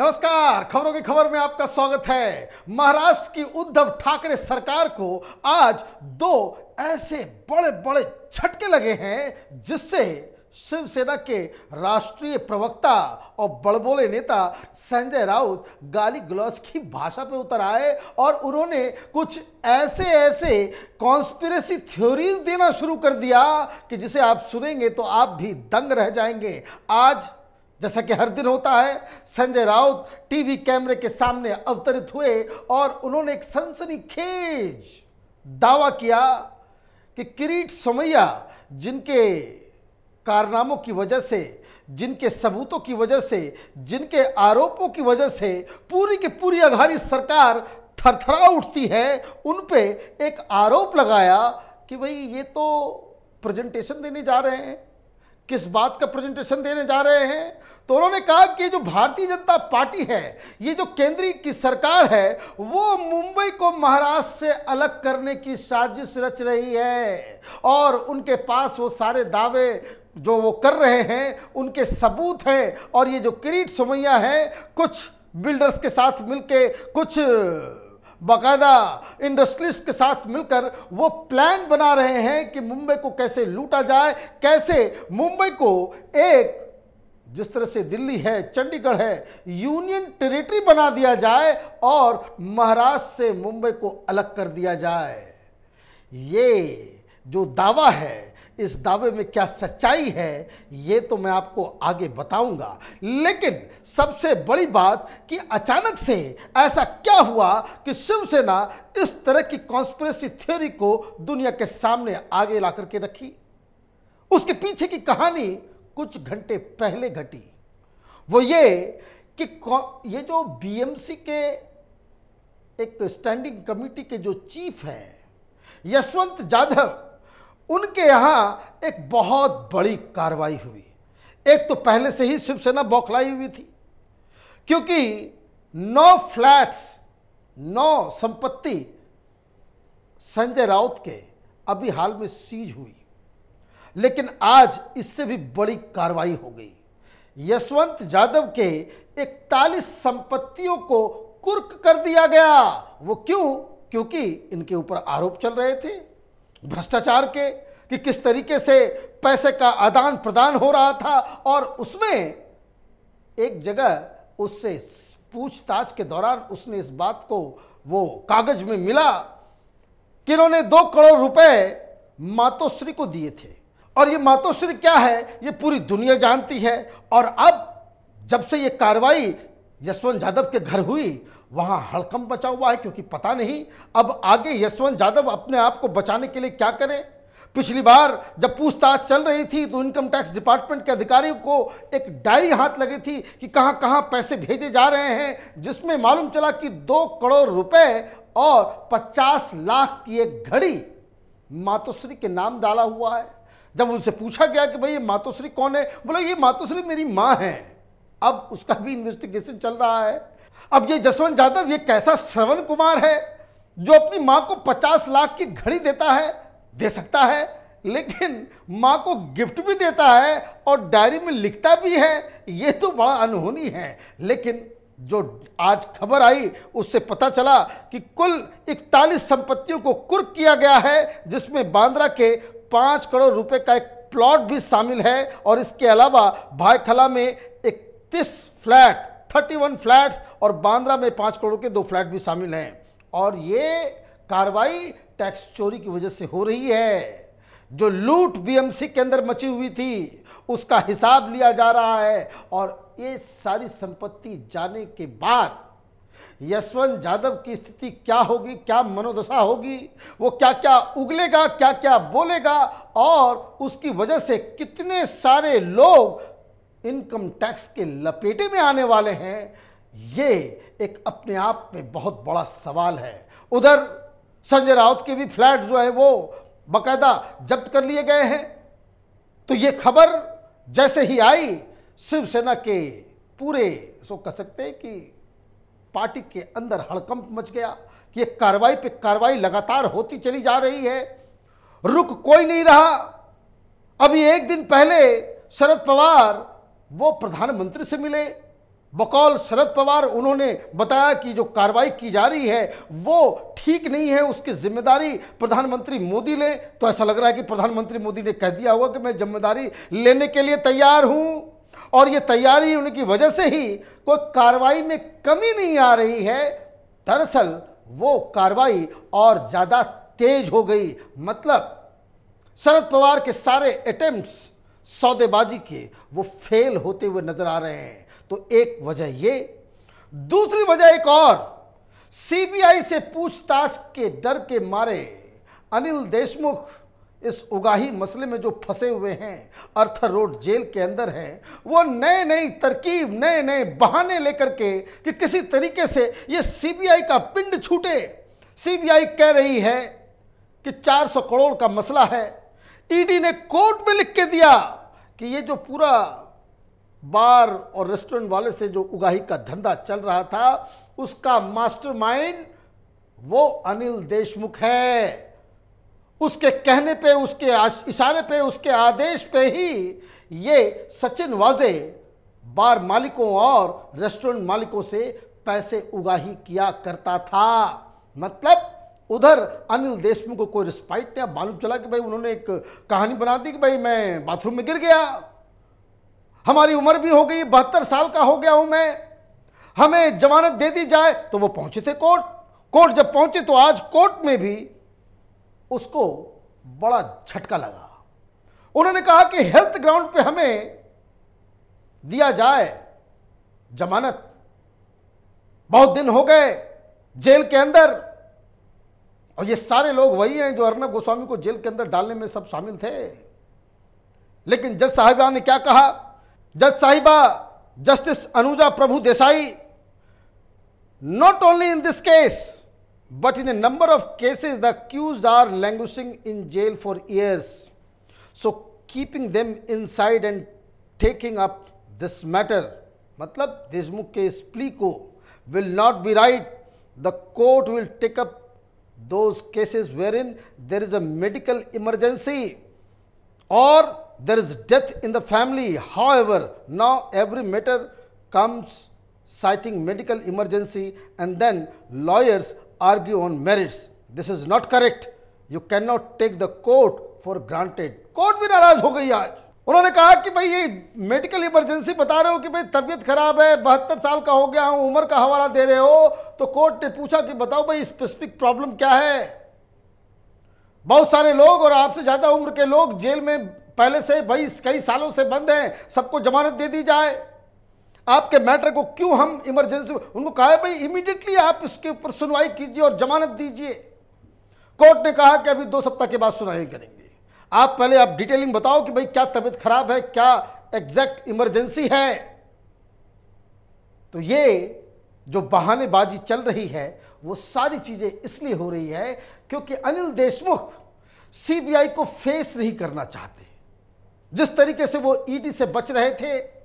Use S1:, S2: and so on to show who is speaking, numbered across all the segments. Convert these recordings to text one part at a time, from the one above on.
S1: नमस्कार, खबरों की खबर में आपका स्वागत है। महाराष्ट्र की उद्धव ठाकरे सरकार को आज दो ऐसे बड़े बड़े झटके लगे हैं, जिससे शिवसेना के राष्ट्रीय प्रवक्ता और बड़बोले नेता संजय राउत गाली गलौज की भाषा पे उतर आए और उन्होंने कुछ ऐसे ऐसे कॉन्स्पिरेसी थ्योरीज देना शुरू कर दिया कि जिसे आप सुनेंगे तो आप भी दंग रह जाएँगे। आज जैसा कि हर दिन होता है, संजय राउत टीवी कैमरे के सामने अवतरित हुए और उन्होंने एक सनसनीखेज दावा किया कि किरीट सोमैया, जिनके कारनामों की वजह से, जिनके सबूतों की वजह से, जिनके आरोपों की वजह से पूरी की पूरी अघारी सरकार थरथरा उठती है, उन पे एक आरोप लगाया कि भाई ये तो प्रेजेंटेशन देने जा रहे हैं। किस बात का प्रेजेंटेशन देने जा रहे हैं? तो उन्होंने कहा कि जो भारतीय जनता पार्टी है, ये जो केंद्रीय की सरकार है, वो मुंबई को महाराष्ट्र से अलग करने की साजिश रच रही है। और उनके पास वो सारे दावे जो वो कर रहे हैं, उनके सबूत हैं, और ये जो किरीट सोमैया है, कुछ बिल्डर्स के साथ मिलके, कुछ बाकायदा इंडस्ट्रीज़ के साथ मिलकर वो प्लान बना रहे हैं कि मुंबई को कैसे लूटा जाए, कैसे मुंबई को एक जिस तरह से दिल्ली है, चंडीगढ़ है, यूनियन टेरिटरी बना दिया जाए और महाराष्ट्र से मुंबई को अलग कर दिया जाए। ये जो दावा है, इस दावे में क्या सच्चाई है, ये तो मैं आपको आगे बताऊँगा। लेकिन सबसे बड़ी बात कि अचानक से ऐसा क्या हुआ कि शिवसेना इस तरह की कॉन्स्परेसी थ्योरी को दुनिया के सामने आगे ला करके रखी। उसके पीछे की कहानी कुछ घंटे पहले घटी। वो ये कि ये जो बीएमसी के एक स्टैंडिंग कमेटी के जो चीफ हैं, यशवंत जाधव, उनके यहाँ एक बहुत बड़ी कार्रवाई हुई। एक तो पहले से ही शिवसेना बौखलाई हुई थी, क्योंकि नौ फ्लैट्स, नौ संपत्ति संजय राउत के अभी हाल में सीज हुई। लेकिन आज इससे भी बड़ी कार्रवाई हो गई। यशवंत यादव के इकतालीस संपत्तियों को कुर्क कर दिया गया। वो क्यों? क्योंकि इनके ऊपर आरोप चल रहे थे भ्रष्टाचार के, कि किस तरीके से पैसे का आदान प्रदान हो रहा था और उसमें एक जगह उससे पूछताछ के दौरान उसने इस बात को वो कागज़ में मिला कि इन्होंने दो करोड़ रुपए मातोश्री को दिए थे। और ये मातोश्री क्या है? ये पूरी दुनिया जानती है। और अब जब से ये कार्रवाई यशवंत यादव के घर हुई, वहाँ हड़कम बचा हुआ है क्योंकि पता नहीं, अब आगे यशवंत यादव अपने आप को बचाने के लिए क्या करें? पिछली बार जब पूछताछ चल रही थी तो इनकम टैक्स डिपार्टमेंट के अधिकारियों को एक डायरी हाथ लगी थी कि कहाँ कहाँ पैसे भेजे जा रहे हैं, जिसमें मालूम चला कि दो करोड़ रुपए और पचास लाख की एक घड़ी मातोश्री के नाम डाला हुआ है। जब उनसे पूछा गया कि भाई ये मातोश्री कौन है? बोला, ये मातोश्री मेरी माँ है। अब उसका भी इन्वेस्टिगेशन चल रहा है। अब ये जसवंत यादव ये कैसा श्रवण कुमार है, जो अपनी माँ को पचास लाख की घड़ी देता है, दे सकता है, लेकिन माँ को गिफ्ट भी देता है और डायरी में लिखता भी है, ये तो बड़ा अनहोनी है। लेकिन जो आज खबर आई, उससे पता चला कि कुल इकतालीस संपत्तियों को कुर्क किया गया है, जिसमें बांद्रा के पाँच करोड़ रुपए का एक प्लॉट भी शामिल है और इसके अलावा भाईखला में इकतीस फ्लैट, थर्टी वन फ्लैट्स और बांद्रा में पाँच करोड़ के दो फ्लैट भी शामिल हैं। और ये कार्रवाई टैक्स चोरी की वजह से हो रही है। जो लूट बीएमसी के अंदर मची हुई थी, उसका हिसाब लिया जा रहा है और ये सारी संपत्ति जाने के बाद यशवंत यादव की स्थिति क्या होगी, क्या मनोदशा होगी, वो क्या क्या उगलेगा क्या क्या बोलेगा और उसकी वजह से कितने सारे लोग इनकम टैक्स के लपेटे में आने वाले हैं, ये एक अपने आप में बहुत बड़ा सवाल है। उधर संजय राउत के भी फ्लैट जो है वो बकायदा जब्त कर लिए गए हैं। तो ये खबर जैसे ही आई, शिवसेना के पूरे सो कह सकते हैं कि पार्टी के अंदर हड़कंप मच गया कि कार्रवाई पे कार्रवाई लगातार होती चली जा रही है। रुक कोई नहीं रहा। अभी एक दिन पहले शरद पवार वो प्रधानमंत्री से मिले। बकौल शरद पवार उन्होंने बताया कि जो कार्रवाई की जा रही है, वो ठीक नहीं है, उसकी ज़िम्मेदारी प्रधानमंत्री मोदी ले तो ऐसा लग रहा है कि प्रधानमंत्री मोदी ने कह दिया होगा कि मैं ज़िम्मेदारी लेने के लिए तैयार हूँ। और ये तैयारी उनकी वजह से ही कोई कार्रवाई में कमी नहीं आ रही है। दरअसल वो कार्रवाई और ज़्यादा तेज हो गई। मतलब शरद पवार के सारे अटेम्प्ट्स सौदेबाजी के वो फेल होते हुए नज़र आ रहे हैं। तो एक वजह ये, दूसरी वजह एक और सीबीआई से पूछताछ के डर के मारे अनिल देशमुख इस उगाही मसले में जो फंसे हुए हैं, अर्थर रोड जेल के अंदर हैं, वो नए नई तरकीब नए नए बहाने लेकर के कि किसी तरीके से ये सीबीआई का पिंड छूटे। सीबीआई कह रही है कि 400 करोड़ का मसला है। ईडी ने कोर्ट में लिख के दिया कि ये जो पूरा बार और रेस्टोरेंट वाले से जो उगाही का धंधा चल रहा था, उसका मास्टरमाइंड वो अनिल देशमुख है। उसके कहने पे, उसके इशारे पे, उसके आदेश पे ही ये सचिन वाजे बार मालिकों और रेस्टोरेंट मालिकों से पैसे उगाही किया करता था। मतलब उधर अनिल देशमुख को कोई रिस्पाइट नहीं मालूम चला कि भाई उन्होंने एक कहानी बना दी कि भाई मैं बाथरूम में गिर गया। हमारी उम्र भी हो गई, बहत्तर साल का हो गया हूँ मैं। हमें जमानत दे दी जाए तो वो पहुँचे थे कोर्ट। कोर्ट जब पहुँचे तो आज कोर्ट में भी उसको बड़ा झटका लगा। उन्होंने कहा कि हेल्थ ग्राउंड पे हमें दिया जाए जमानत। बहुत दिन हो गए जेल के अंदर। और ये सारे लोग वही हैं जो अर्नब गोस्वामी को जेल के अंदर डालने में सब शामिल थे। लेकिन जज साहिबा ने क्या कहा? जज साहिबा, justice Anuja Prabhu Desai not only in this case But in a number of cases the accused are languishing in jail for years so keeping them inside and taking up this matter मतलब देशमुख के इस plea को will not be right the court will take up those cases wherein there is a medical emergency or there is death in the family. However, now every matter comes citing medical emergency and then lawyers argue on merits. This is not correct. You cannot take the court for granted. Court भी नाराज़ हो गई आज उन्होंने कहा कि भाई ये मेडिकल इमरजेंसी बता रहे हो कि भाई तबीयत खराब है, बहत्तर साल का हो गया हूँ, उम्र का हवाला दे रहे हो तो कोर्ट ने पूछा कि बताओ भाई स्पेसिफिक प्रॉब्लम क्या है बहुत सारे लोग और आपसे ज़्यादा उम्र के लोग जेल में पहले से, भाई कई सालों से बंद हैं, सबको जमानत दे दी जाए आपके मैटर को क्यों हम इमरजेंसी उनको कहा भाई इमीडिएटली आप इसके ऊपर सुनवाई कीजिए और जमानत दीजिए। कोर्ट ने कहा कि अभी दो सप्ताह के बाद सुनवाई करेंगे। आप पहले आप डिटेलिंग बताओ कि, भाई, क्या तबीयत खराब है, क्या एग्जैक्ट इमरजेंसी है? तो ये जो बहानेबाजी चल रही है, वो सारी चीज़ें इसलिए हो रही है क्योंकि अनिल देशमुख सीबीआई को फेस नहीं करना चाहते। जिस तरीके से वो ईडी से बच रहे थे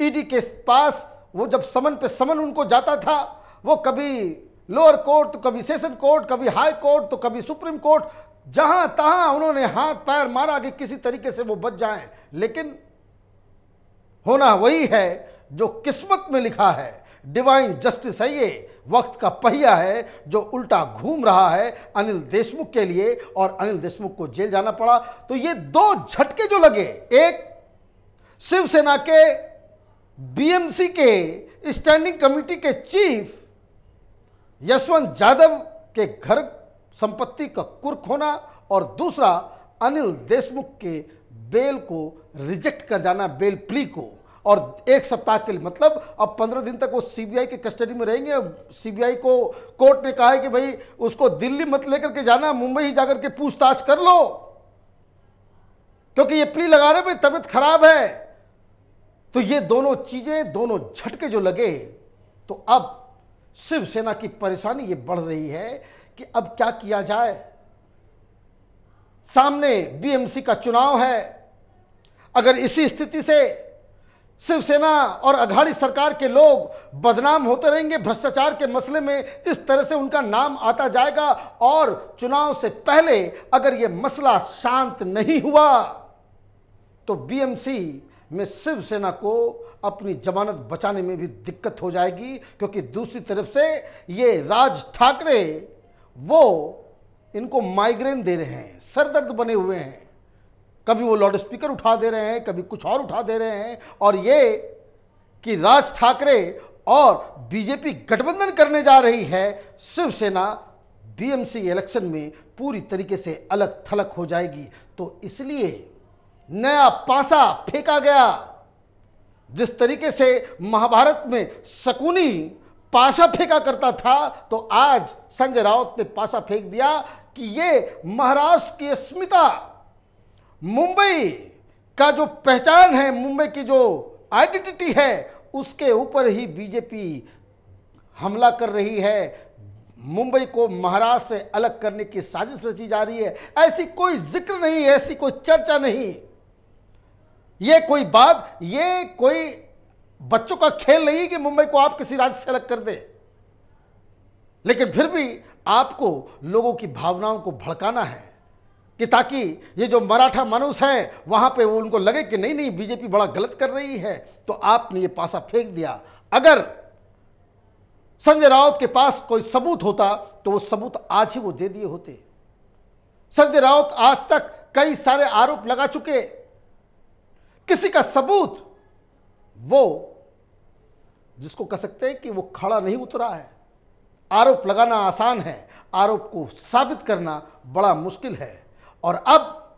S1: ईडी के पास, वो जब समन पे समन उनको जाता था, वो कभी लोअर कोर्ट तो कभी सेशन कोर्ट, कभी हाई कोर्ट तो कभी सुप्रीम कोर्ट, जहाँ तहां उन्होंने हाथ पैर मारा कि किसी तरीके से वो बच जाएँ। लेकिन होना वही है, जो किस्मत में लिखा है, डिवाइन जस्टिस है ये, वक्त का पहिया है, जो उल्टा घूम रहा है अनिल देशमुख के लिए, और अनिल देशमुख को जेल जाना पड़ा। तो ये दो झटके जो लगे, एक शिवसेना के बीएमसी के स्टैंडिंग कमेटी के चीफ यशवंत यादव के घर संपत्ति का कुर्क होना और दूसरा अनिल देशमुख के बेल को रिजेक्ट कर जाना बेल प्ली को। और एक सप्ताह के लिए मतलब अब पंद्रह दिन तक वो सीबीआई के कस्टडी में रहेंगे। सीबीआई को कोर्ट ने कहा है कि भाई, उसको दिल्ली मत लेकर के जाना, मुंबई ही जाकर के पूछताछ कर लो। क्योंकि ये प्ली लगा रहे भाई, तबीयत खराब है। तो ये दोनों चीज़ें, दोनों झटके जो लगे तो अब शिवसेना की परेशानी ये बढ़ रही है कि अब क्या किया जाए। सामने बीएमसी का चुनाव है। अगर इसी स्थिति से शिवसेना और अघाड़ी सरकार के लोग बदनाम होते रहेंगे, भ्रष्टाचार के मसले में इस तरह से उनका नाम आता जाएगा और चुनाव से पहले अगर यह मसला शांत नहीं हुआ तो बीएमसी में शिवसेना को अपनी जमानत बचाने में भी दिक्कत हो जाएगी, क्योंकि दूसरी तरफ़ से ये राज ठाकरे, वो इनको माइग्रेन दे रहे हैं, सरदर्द बने हुए हैं। कभी वो लाउड स्पीकर उठा दे रहे हैं, कभी कुछ और उठा दे रहे हैं, और ये कि राज ठाकरे और बीजेपी गठबंधन करने जा रही है शिवसेना बीएमसी इलेक्शन में पूरी तरीके से अलग थलग हो जाएगी। तो इसलिए नया पासा फेंका गया। जिस तरीके से महाभारत में शकुनी पासा फेंका करता था तो आज संजय राउत ने पासा फेंक दिया कि ये महाराष्ट्र की अस्मिता, मुंबई का जो पहचान है, मुंबई की जो आइडेंटिटी है, उसके ऊपर ही बीजेपी हमला कर रही है। मुंबई को महाराष्ट्र से अलग करने की साजिश रची जा रही है। ऐसी कोई ज़िक्र नहीं, ऐसी कोई चर्चा नहीं। ये कोई बात, ये कोई बच्चों का खेल नहीं कि मुंबई को आप किसी राज्य से अलग कर दे। लेकिन फिर भी आपको लोगों की भावनाओं को भड़काना है कि ताकि ये जो मराठा मनुष्य है, वहाँ पे वो उनको लगे कि नहीं नहीं, बीजेपी बड़ा गलत कर रही है। तो आपने ये पासा फेंक दिया। अगर संजय राउत के पास कोई सबूत होता तो वो सबूत आज ही वो दे दिए होते। संजय राउत आज तक कई सारे आरोप लगा चुके। किसी का सबूत, वो जिसको कह सकते हैं कि वो खड़ा नहीं उतरा है। आरोप लगाना आसान है, आरोप को साबित करना बड़ा मुश्किल है। और अब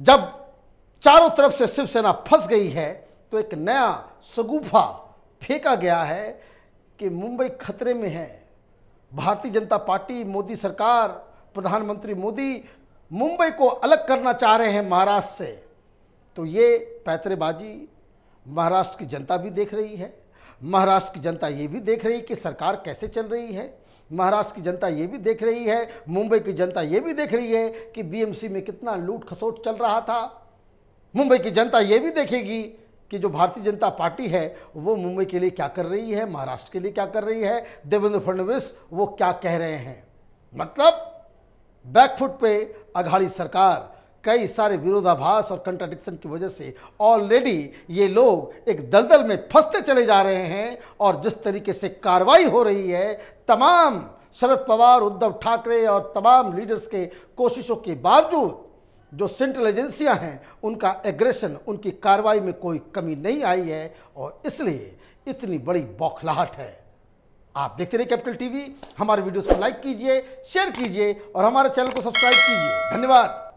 S1: जब चारों तरफ़ से शिवसेना फंस गई है तो एक नया सगुफा फेंका गया है कि मुंबई खतरे में है। भारतीय जनता पार्टी, मोदी सरकार, प्रधानमंत्री मोदी मुंबई को अलग करना चाह रहे हैं महाराष्ट्र से। तो ये पैतरेबाजी महाराष्ट्र की जनता भी देख रही है। महाराष्ट्र की जनता ये भी देख रही है कि सरकार कैसे चल रही है। महाराष्ट्र की जनता ये भी देख रही है, मुंबई की जनता ये भी देख रही है कि बीएमसी में कितना लूट खसोट चल रहा था। मुंबई की जनता ये भी देखेगी कि जो भारतीय जनता पार्टी है, वो मुंबई के लिए क्या कर रही है, महाराष्ट्र के लिए क्या कर रही है, देवेंद्र फडणवीस वो क्या कह रहे हैं। मतलब बैकफुट पे अघाड़ी सरकार कई सारे विरोधाभास और कंट्राडिक्शन की वजह से ऑलरेडी ये लोग एक दलदल में फंसते चले जा रहे हैं और जिस तरीके से कार्रवाई हो रही है, तमाम शरद पवार, उद्धव ठाकरे और तमाम लीडर्स के कोशिशों के बावजूद जो सेंट्रल एजेंसियाँ हैं, उनका एग्रेशन उनकी कार्रवाई में कोई कमी नहीं आई है और इसलिए इतनी बड़ी बौखलाहट है। आप देखते रहिए कैपिटल टीवी, हमारे वीडियोस को लाइक कीजिए शेयर कीजिए और हमारे चैनल को सब्सक्राइब कीजिए। धन्यवाद।